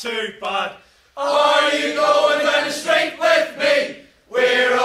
too bad. Are you going down the street with me? We're